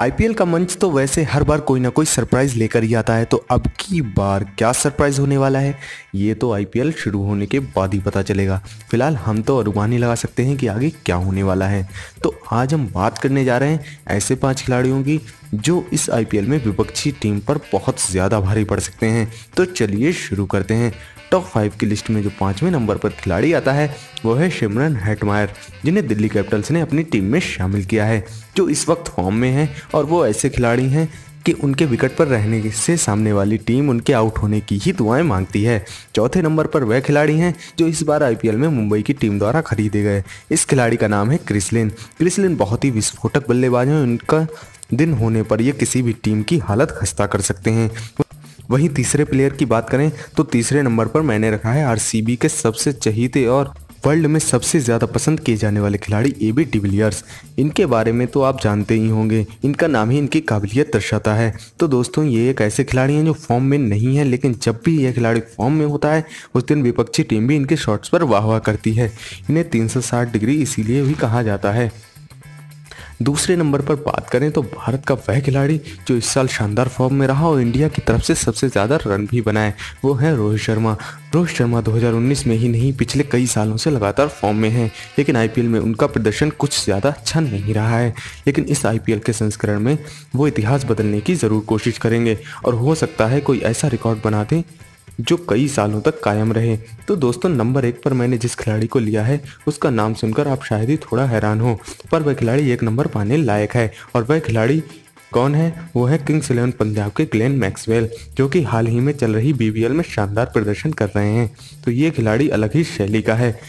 IPL का मंच तो वैसे हर बार कोई ना कोई सरप्राइज़ लेकर ही आता है तो अब की बार क्या सरप्राइज़ होने वाला है? ये तो आईपीएल शुरू होने के बाद ही पता चलेगा। फ़िलहाल हम तो अनुमान ही लगा सकते हैं कि आगे क्या होने वाला है। तो आज हम बात करने जा रहे हैं ऐसे पाँच खिलाड़ियों की जो इस आईपीएल में विपक्षी टीम पर बहुत ज़्यादा भारी पड़ सकते हैं। तो चलिए शुरू करते हैं। टॉप फाइव की लिस्ट में जो पाँचवें नंबर पर खिलाड़ी आता है वो है शिमरन हेटमायर, जिन्हें दिल्ली कैपिटल्स ने अपनी टीम में शामिल किया है, जो इस वक्त फॉर्म में है और वो ऐसे खिलाड़ी हैं कि उनके विकेट पर रहने से सामने वाली टीम उनके आउट होने की ही दुआएँ मांगती है। चौथे नंबर पर वह खिलाड़ी हैं जो इस बार आईपीएल में मुंबई की टीम द्वारा खरीदे गए। इस खिलाड़ी का नाम है क्रिसलिन। क्रिसलिन बहुत ही विस्फोटक बल्लेबाज हैं। उनका दिन होने पर ये किसी भी टीम की हालत खस्ता कर सकते हैं। वहीं तीसरे प्लेयर की बात करें तो तीसरे नंबर पर मैंने रखा है आरसीबी के सबसे चहीते और वर्ल्ड में सबसे ज़्यादा पसंद किए जाने वाले खिलाड़ी ए बी डिविलियर्स इनके बारे में तो आप जानते ही होंगे। इनका नाम ही इनकी काबिलियत दर्शाता है। तो दोस्तों, ये एक ऐसे खिलाड़ी हैं जो फॉर्म में नहीं है, लेकिन जब भी यह खिलाड़ी फॉर्म में होता है, उस दिन विपक्षी टीम भी इनके शॉट्स पर वाह वाह करती है। इन्हें तीन सौ साठ डिग्री इसीलिए भी कहा जाता है। दूसरे नंबर पर बात करें तो भारत का वह खिलाड़ी जो इस साल शानदार फॉर्म में रहा और इंडिया की तरफ़ से सबसे ज़्यादा रन भी बनाए, वो है रोहित शर्मा। रोहित शर्मा 2019 में ही नहीं, पिछले कई सालों से लगातार फॉर्म में हैं, लेकिन आईपीएल में उनका प्रदर्शन कुछ ज़्यादा अच्छा नहीं रहा है। लेकिन इस आईपीएल के संस्करण में वो इतिहास बदलने की ज़रूर कोशिश करेंगे और हो सकता है कोई ऐसा रिकॉर्ड बना दें जो कई सालों तक कायम रहे। तो दोस्तों, नंबर एक पर मैंने जिस खिलाड़ी को लिया है, उसका नाम सुनकर आप शायद ही थोड़ा हैरान हो, पर वह खिलाड़ी एक नंबर पाने लायक है। और वह खिलाड़ी कौन है? वो है किंग्स इलेवन पंजाब के ग्लेन मैक्सवेल, जो कि हाल ही में चल रही बीबीएल में शानदार प्रदर्शन कर रहे हैं। तो ये खिलाड़ी अलग ही शैली का है।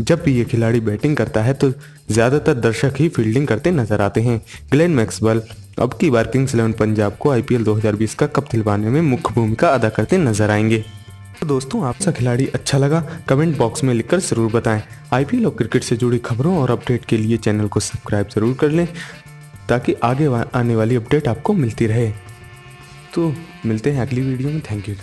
जब भी ये खिलाड़ी बैटिंग करता है तो ज़्यादातर दर्शक ही फील्डिंग करते नज़र आते हैं। ग्लेन मैक्सवेल अब की बार किंग्स इलेवन पंजाब को आईपीएल 2020 का कप दिलवाने में मुख्य भूमिका अदा करते नज़र आएँगे। तो दोस्तों आपका खिलाड़ी अच्छा लगा? कमेंट बॉक्स में लिखकर ज़रूर बताएँ। आईपीएल और क्रिकेट से जुड़ी खबरों और अपडेट के लिए चैनल को सब्सक्राइब ज़रूर कर लें, ताकि आगे आने वाली अपडेट आपको मिलती रहे। तो मिलते हैं अगली वीडियो में। Thank you.